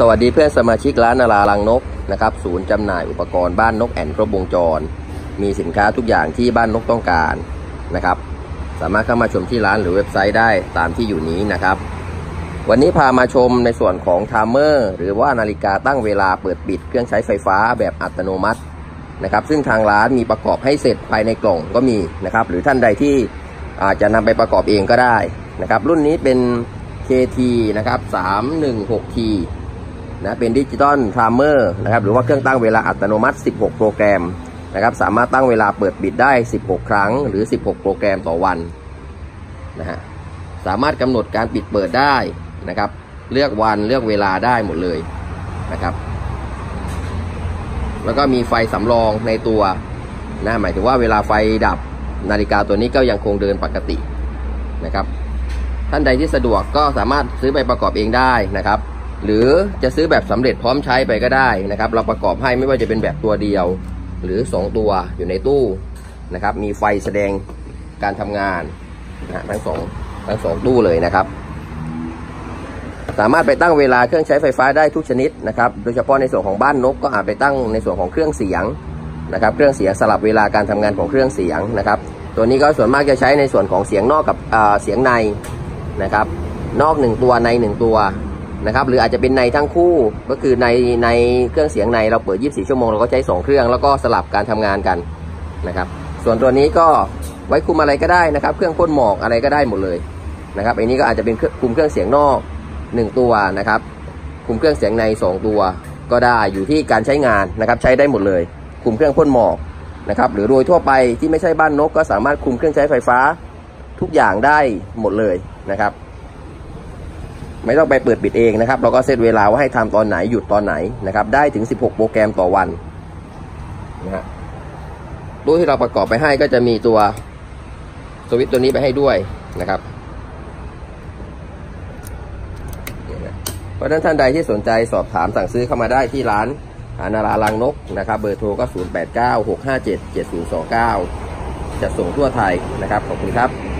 สวัสดีเพื่อนสมาชิกร้านนาราลังนกนะครับศูนย์จำหน่ายอุปกรณ์บ้านนกแอนครบวงจร มีสินค้าทุกอย่างที่บ้านนกต้องการนะครับ สามารถเข้ามาชมที่ร้านหรือเว็บไซต์ได้ตามที่อยู่นี้นะครับ วันนี้พามาชมในส่วนของไทม์เมอร์หรือว่านาฬิกาตั้งเวลาเปิดปิดเครื่องใช้ไฟฟ้าแบบอัตโนมัตินะครับ ซึ่งทางร้านมีประกอบให้เสร็จภายในกล่องก็มีนะครับหรือท่านใดที่อาจจะนำไปประกอบเองก็ได้นะครับ รุ่นนี้เป็น KT นะครับ 316T นะเป็น digital timer นะครับหรือว่าเครื่องตั้งเวลาอัตโนมัติ 16 โปรแกรมนะครับสามารถตั้งเวลาเปิดปิดได้ 16 ครั้งหรือ 16 โปรแกรมต่อวันนะฮะสามารถกำหนดการปิดเปิดได้นะครับ เลือกวันเลือกเวลาได้หมดเลยนะครับ แล้วก็มีไฟสำรองในตัวนะหมายถึงว่าเวลาไฟดับนาฬิกาตัวนี้ก็ยังคงเดินปกตินะครับ ท่านใดที่สะดวกก็สามารถซื้อไปประกอบเองได้นะครับ หรือจะซื้อแบบสำเร็จพร้อมใช้ไปก็ได้นะครับ เราประกอบให้ไม่ว่าจะเป็นแบบตัวเดียว หรือ 2 ตัวอยู่ในตู้นะครับ มีไฟแสดงการทำงานนะทั้งสองทั้งสองตู้เลยนะครับ สามารถไปตั้งเวลาเครื่องใช้ไฟฟ้าได้ทุกชนิดนะครับ โดยเฉพาะในส่วนของบ้านนกก็อาจไปตั้งในส่วนของเครื่องเสียงนะครับ เครื่องเสียงสลับเวลาการทำงานของเครื่องเสียงนะครับ ตัวนี้ก็ส่วนมากจะใช้ในส่วนของเสียงนอกกับเสียงในนะครับ นอกหนึ่งตัวในหนึ่งตัว นะครับหรืออาจจะเป็นในทั้งคู่ก็คือในในเครื่องเสียงในเราเปิด 24 ชั่วโมงเราก็ใช้ 2 เครื่องแล้วก็สลับการทำงานกันนะครับ ส่วนตัวนี้ก็ไว้คุมอะไรก็ได้นะครับ เครื่องพ่นหมอกอะไรก็ได้หมดเลยนะครับอันนี้ก็อาจจะเป็นคุมเครื่องเสียงนอก 1 ตัวนะครับ คุมเครื่องเสียงใน 2 ตัว ก็ได้อยู่ที่การใช้งานนะครับใช้ได้หมดเลย คุมเครื่องพ่นหมอกนะครับหรือโดยทั่วไปที่ไม่ใช่บ้านนกก็สามารถคุมเครื่องใช้ไฟฟ้าทุกอย่างได้หมดเลยนะครับ ไม่ต้องไปเปิดปิดเองนะครับ เราก็เซตเวลาว่าให้ทำตอนไหนหยุดตอนไหนนะครับ ได้ถึง 16 โปรแกรมต่อวันนะฮะตู้ที่เราประกอบไปให้ก็จะมีตัวสวิตช์ตัวนี้ไปให้ด้วยนะครับเพราะนั้นท่านใดที่สนใจสอบถามสั่งซื้อเข้ามาได้ที่ร้านอนาราลังนกนะครับ เบอร์โทรก็ 0 8 9 6 5 7 7 0 2 9 จะส่งทั่วไทยนะครับ ขอบคุณครับ